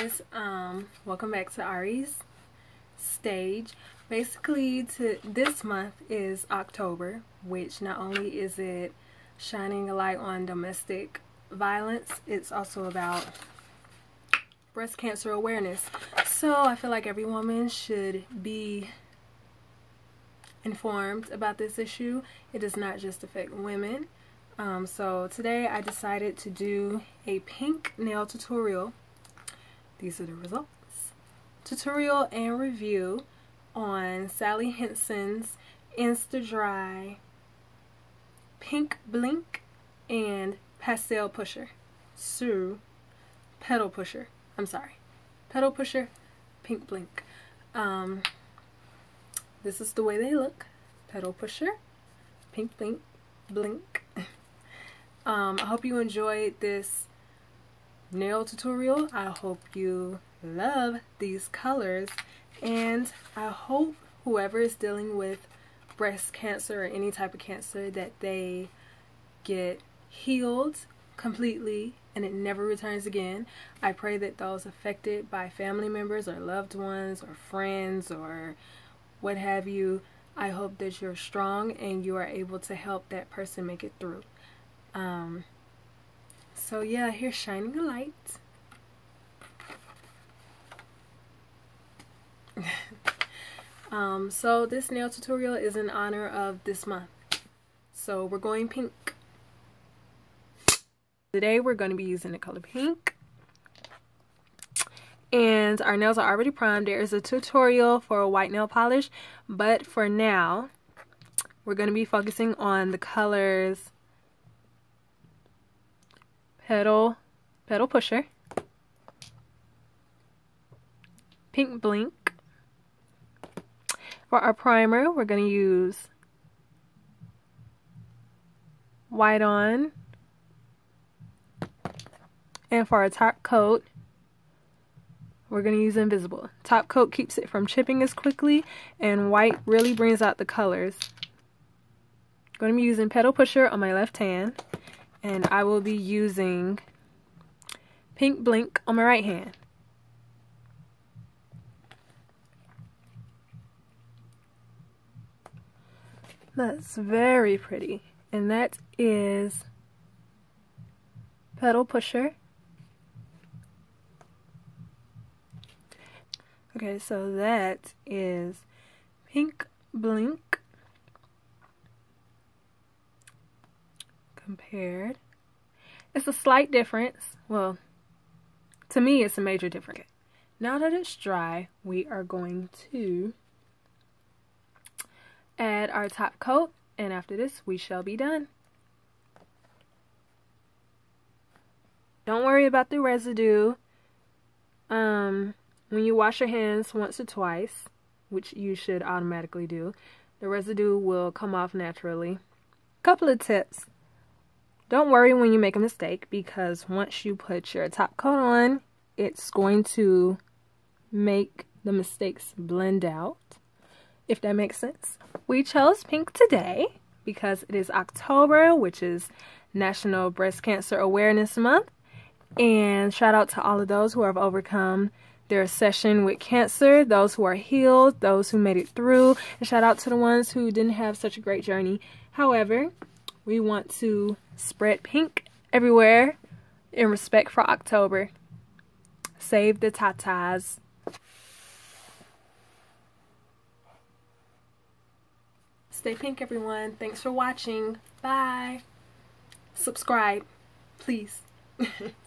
guys um welcome back to Ari's stage. Basically to this month is October which not only is it shining a light on domestic violence it's also about breast cancer awareness. So I feel like every woman should be informed about this issue. It does not just affect women. Um, so today I decided to do a pink nail tutorial these are the results. Tutorial and review on Sally Hansen's Insta Dry Pink Blink and Pastel Pusher. Sue Petal Pusher. I'm sorry. Petal Pusher, Pink Blink. Um, this is the way they look. Petal Pusher, Pink Blink, Blink. um, I hope you enjoyed this nail tutorial. I hope you love these colors and I hope whoever is dealing with breast cancer or any type of cancer that they get healed completely and it never returns again. I pray that those affected by family members or loved ones or friends or what have you, I hope that you're strong and you are able to help that person make it through. Um, so yeah, here's shining a light. um, so this nail tutorial is in honor of this month. So we're going pink. Today we're going to be using the color pink. And our nails are already primed. There is a tutorial for a white nail polish. But for now, we're going to be focusing on the colors petal, petal pusher, pink blink. For our primer, we're going to use white on. And for our top coat, we're going to use invisible. Top coat keeps it from chipping as quickly, and white really brings out the colors. I'm going to be using petal pusher on my left hand and I will be using Pink Blink on my right hand. That's very pretty. And that is Petal Pusher. Okay, so that is Pink Blink. Compared. It's a slight difference. Well, to me, it's a major difference. Now that it's dry, we are going to add our top coat. And after this, we shall be done. Don't worry about the residue. Um, when you wash your hands once or twice, which you should automatically do, the residue will come off naturally. Couple of tips. Don't worry when you make a mistake because once you put your top coat on, it's going to make the mistakes blend out, if that makes sense. We chose pink today because it is October, which is National Breast Cancer Awareness Month. And shout out to all of those who have overcome their session with cancer, those who are healed, those who made it through, and shout out to the ones who didn't have such a great journey. However, we want to spread pink everywhere in respect for October. Save the tatas. Stay pink, everyone. Thanks for watching. Bye. Subscribe, please.